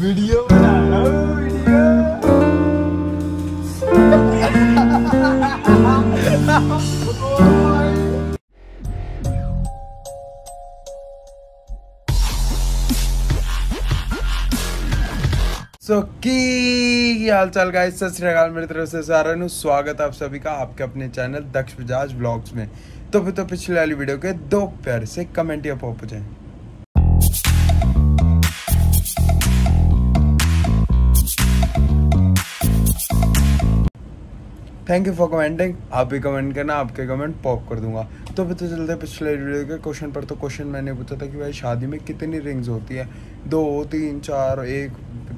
Video हाल चाल guys सत श्री अकाल, मेरी तरफ़ से सारा स्वागत आप सभी का आपके अपने चैनल दक्ष बजाज ब्लॉग्स में। तो फिर तो पिछले वाली वीडियो के दो प्यार से कमेंट या पॉप जाए। थैंक यू फॉर कमेंटिंग आप भी कमेंट करना आपके कमेंट पॉप कर दूँगा। तो फिर तो चलते हैं पिछले वीडियो के क्वेश्चन पर। तो क्वेश्चन मैंने पूछा था कि भाई शादी में कितनी रिंग्स होती है? दो तीन चार एक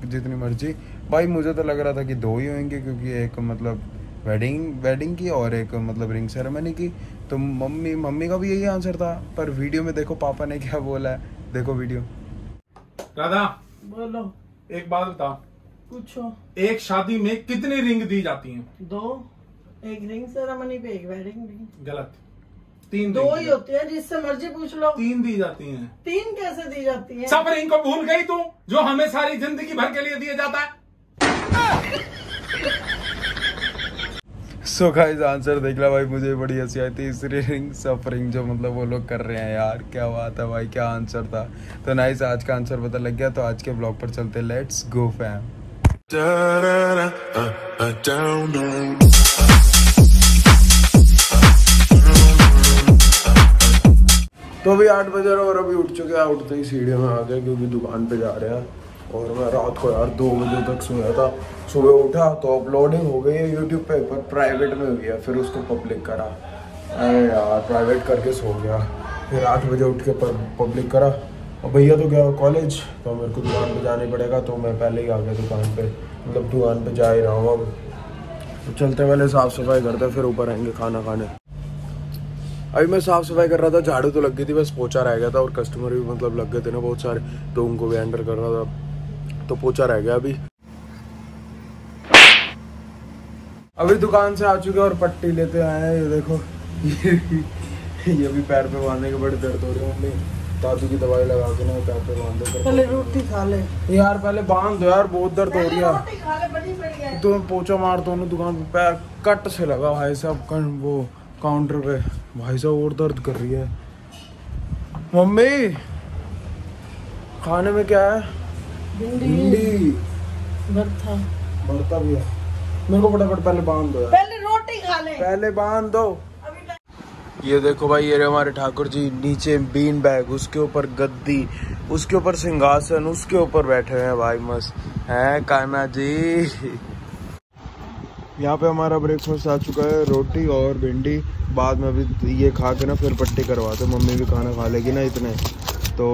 जितनी मर्ज़ी। भाई मुझे तो लग रहा था कि दो ही होंगे क्योंकि एक मतलब वेडिंग वेडिंग की और एक मतलब रिंग सेरेमनी की। तो मम्मी मम्मी का भी यही आंसर था। पर वीडियो में देखो पापा ने क्या बोला है। देखो वीडियो राधा बोलो। एक बात बता पूछो। एक शादी में कितनी रिंग दी जाती हैं? दो। एक रिंग सेरेमनी पे एक वेडिंग रिंग गलत। तीन दो ही होती है जिससे मर्ज़ी पूछ लो। तीन दी जाती हैं। तीन कैसे दी जाती है? सब रिंग को भूल गई तू जो हमें सारी ज़िंदगी भर के लिए दिया जाता है। सो गाइस आंसर देख ला भाई मुझे बड़ी हँसी आई। तीसरी रिंग सफरिंग जो मतलब वो लोग कर रहे हैं यार क्या बात है भाई क्या आंसर था। तो नाइस आज का आंसर पता लग गया तो आज के ब्लॉग पर चलते लेट्स गो फैम तो अभी आठ बजे और अभी उठ चुके हैं, उठते ही सीढ़ियों में आ गए क्योंकि दुकान पे जा रहे हैं। और मैं रात को यार दो बजे तक सोया था। सुबह उठा तो अपलोडिंग हो गई है यूट्यूब पे, पर प्राइवेट में हो गया फिर उसको पब्लिक करा। अरे यार प्राइवेट करके सो गया। फिर आठ बजे उठ के पर पब्लिक करा। और भैया तो गया कॉलेज तो मेरे को दुकान पर जाना पड़ेगा तो मैं पहले ही आ गया दुकान पर मतलब दुकान पर जा ही रहा हूँ अब। तो चलते पहले साफ़ सफ़ाई करते फिर ऊपर आएँगे खाना खाने। अभी मैं साफ़ सफ़ाई कर रहा था झाड़ू तो लग गई थी बस पोछा रह गया था और कस्टमर भी मतलब लग गए थे ना बहुत सारे तो उनको भी एंटर कर रहा था। तो पोछा रह गया अभी। अभी दुकान से आ चुके और पट्टी लेते आए हैं ये देखो। ये भी पैर पे बांधने के बड़े दर्द हो रहे हैं मम्मी। दादू की दवाई लगा के ना पैर पे बाँध दो पहले रोटी खा ले। यार पहले बाँध दो यार बहुत दर्द हो रही है। तो पोछा मार दो दुकान पे पैर कट से लगा भाई साहब कन वो। काउंटर पे। भाई साहब और दर्द कर रही है। मम्मी खाने में क्या है? भिंडी। भिंडी। भरता। भरता भी है। मेरे को फटाफट पहले बाँध दो पहले रोटी खा ले। पहले बाँध दो। ये देखो भाई ये रहे हमारे ठाकुर जी नीचे बीन बैग उसके ऊपर गद्दी उसके ऊपर सिंहासन उसके ऊपर बैठे हुए हैं भाई मस्त। है कान्हा जी। यहाँ पे हमारा ब्रेकफास्ट आ चुका है रोटी और भिंडी। बाद में अभी ये खा के ना फिर पट्टी करवाते हैं। मम्मी भी खाना खा लेगी ना इतने तो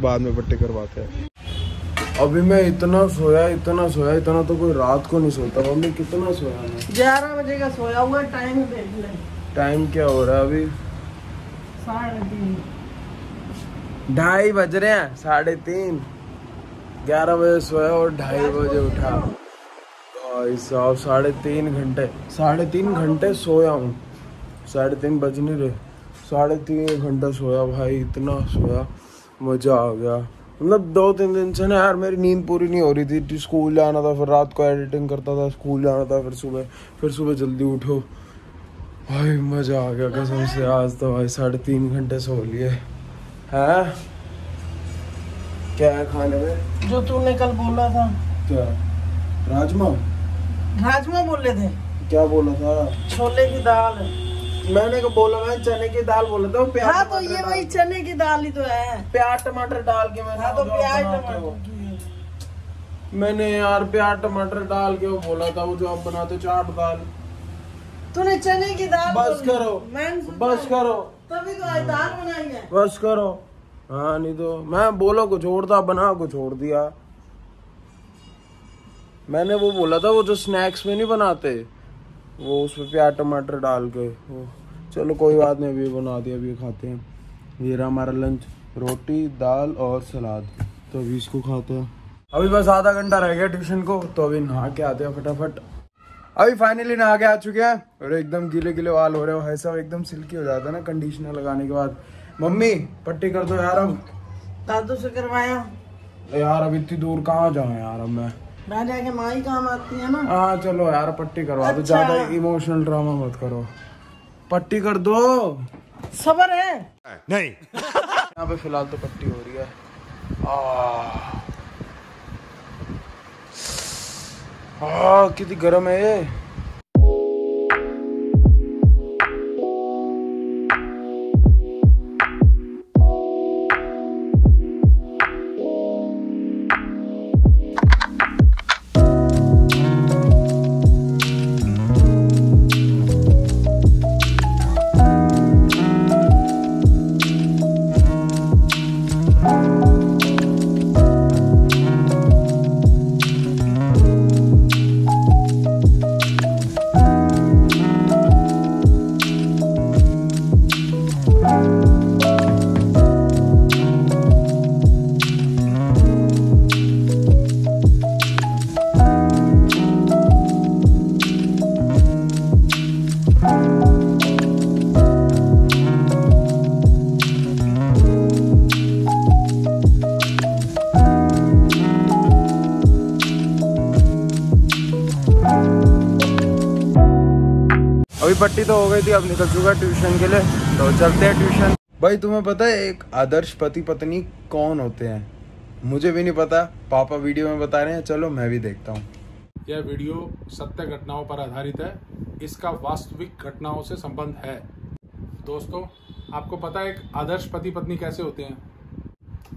बाद में पट्टी करवाते हैं। अभी मैं इतना सोया इतना सोया इतना तो कोई रात को नहीं सोता। मम्मी कितना सोया मैं ग्यारह बजे का सोया हुआ टाइम देख ले। टाइम क्या हो रहा है अभी? ढाई बज रहे हैं साढ़े तीन। ग्यारह बजे सोया और ढाई बजे उठा। भाई साहब साढ़े तीन घंटे साढ़े तीन घंटे सोया हूँ। साढ़े तीन बज नहीं रहे। साढ़े तीन घंटे सोया भाई इतना सोया मज़ा आ गया। मतलब दो तीन दिन से ना यार मेरी नींद पूरी नहीं हो रही थी। स्कूल जाना था फिर रात को एडिटिंग करता था स्कूल जाना था फिर सुबह फिर सुबह जल्दी उठो। भाई मज़ा आ गया कसम से आज तो भाई साढ़े तीन घंटे सो लिए। है? क्या है खाने में? जो तूने कल बोला था। क्या? राजमा? राजमा बोले थे। क्या बोला था? छोले की दाल। मैंने को बोला मैं चने की दाल बोला था प्याज हाँ तो ये वही चने की दाल ही तो है। प्याज टमाटर डाल के मैंने हाँ तो प्याज टमाटर मैंने यार प्याज टमाटर डाल के वो बोला था वो जो आप बनाते चाट दाल। तूने चने की दाल बस करो। बस करो। तभी तो आज दाल बनाई है। बस करो। हाँ नहीं तो मैं बोला कुछ और था बना कुछ और दिया। मैंने वो बोला था वो जो स्नैक्स में नहीं बनाते वो उसमें प्याज टमाटर डाल के वो चलो कोई बात नहीं अभी बना दिया अभी खाते हैं। ये रहा हमारा लंच रोटी दाल और सलाद। तो अभी इसको खाते हैं। अभी बस आधा घंटा रह गया ट्यूशन को तो अभी नहा के आते हैं फटाफट। अभी फाइनली नहा के आ चुके हैं। और एकदम गीले गीले वाल हो रहे हो है सब एकदम सिल्की हो जाता है ना कंडीशनर लगाने के बाद। मम्मी पट्टी कर दो यार अब। दादू से करवाया। यार अब इतनी दूर कहाँ जाऊँ यार अब मैं? मैं जाके माँ ही काम आती है ना। हाँ चलो यार पट्टी करवा दो अच्छा। ज़्यादा इमोशनल ड्रामा मत करो। पट्टी कर दो। सबर है। नहीं। यहाँ पे फ़िलहाल तो पट्टी हो रही है। आ। आ, कितनी गर्म है ये। अभी पट्टी तो हो गई थी अब निकल चुका ट्यूशन के लिए। तो चलते हैं ट्यूशन। भाई तुम्हें पता है एक आदर्श पति पत्नी कौन होते हैं? मुझे भी नहीं पता पापा वीडियो में बता रहे हैं चलो मैं भी देखता हूँ। यह वीडियो सत्य घटनाओं पर आधारित है। इसका वास्तविक घटनाओं से संबंध है। दोस्तों आपको पता है एक आदर्श पति पत्नी कैसे होते हैं?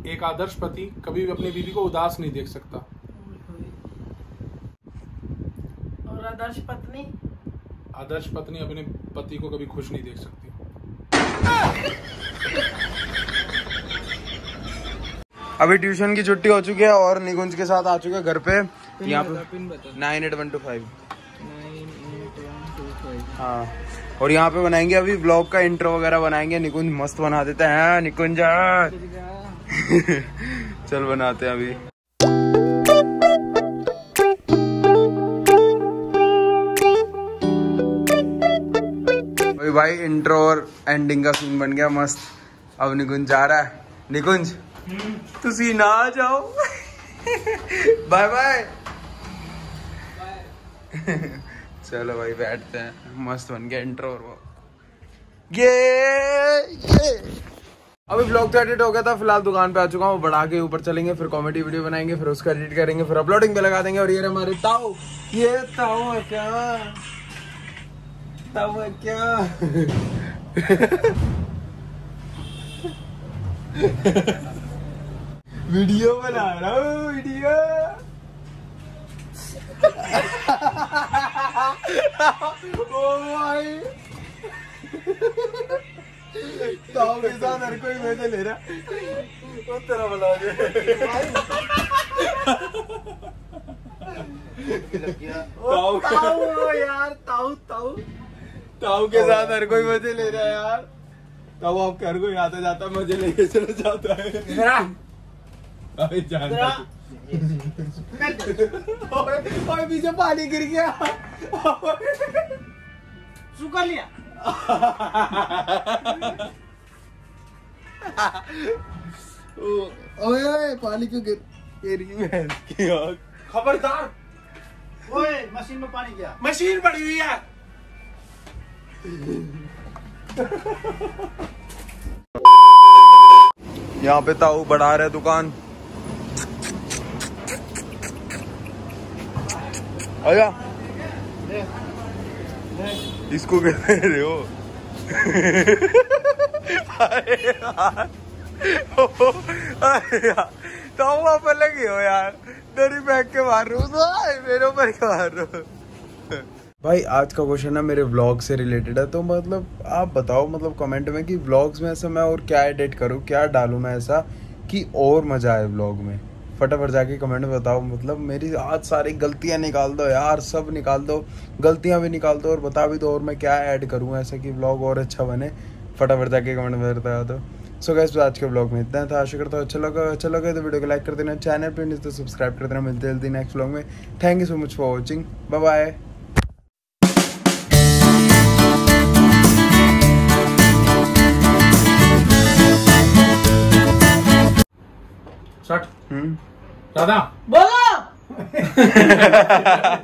एक आदर्श पति कभी भी अपनी बीवी को उदास नहीं देख सकता। और आदर्श पत्नी? आदर्श पत्नी अपने पति को कभी खुश नहीं देख सकती। अभी ट्यूशन की छुट्टी हो चुकी है और निकुंज के साथ आ चुके हैं घर पे। यहाँ पे nine eight one two five. हाँ। और यहाँ पे बनाएँगे अभी ब्लॉग का इंट्रो वगैरह बनाएँगे। निकुंज मस्त बना देते हैं निकुंज चल बनाते हैं अभी। भाई इंट्रो और एंडिंग का सीन बन गया मस्त। अब निकुंज जा रहा है। निकुंज तुसी ना जाओ। बाय बाय चलो भाई बैठते हैं। मस्त बन गया इंट्रो और वो। ये ये। अभी ब्लॉग तो एडिट हो गया था फ़िलहाल दुकान पे आ चुका हूँ। बढ़ा के ऊपर चलेंगे फिर कॉमेडी वीडियो बनाएँगे फिर उसका एडिट करेंगे फिर अपलोडिंग पे लगा देंगे। और ये हमारे ताऊ। ये ताऊ है क्या? ताऊ है क्या? वीडियो बना रहा हूँ वीडियो। ओ भाई। ताऊ के साथ हर कोई मज़े ले रहा। वो तेरा बना ताऊ ताऊ यार ताऊ ताऊ। ताऊ के साथ हर कोई मज़े ले रहा है यार। ताऊ आप घर को आता जाता मज़े लेके चला जाता है। अबे जान ओए पीछे पानी गिर गया। कर लिया। ओए ओए पानी क्यों गिर गिर गई खबरदार। ओए मशीन में पानी गया। मशीन पड़ी हुई है। यहाँ पे ताऊ बढ़ा रहे दुकान। आया। इसको कह रहे हो। अरे यार। अरे यार। ताऊ ही यार। दरी बैग के मार रहा हूँ। मेरे ऊपर क्यों मार रहे हो। भाई, आज का क्वेश्चन है मेरे व्लॉग से रिलेटेड है तो मतलब आप बताओ मतलब कमेंट में कि व्लॉग्स में ऐसा मैं और क्या एडिट करूँ, क्या डालूँ मैं ऐसा कि और मज़ा आए व्लॉग में? फटाफट जाके कमेंट में बताओ मतलब मेरी आज सारी गलतियाँ निकाल दो यार, सब निकाल दो, गलतियाँ भी निकाल दो और बता भी दो और मैं क्या ऐड करूँ ऐसा कि व्लॉग और अच्छा बने। फटाफट जाके कमेंट में बता दो। सो गैस आज के ब्लॉग में इतना था आशा करता हूँ अच्छा लगा अच्छा लगा तो वीडियो को लाइक कर देना चैनल पर नहीं तो सब्सक्राइब कर देना, मिलते जल्दी नेक्स्ट ब्लॉग में। Thank you so much for watching bye bye 嗯，咋的？完了。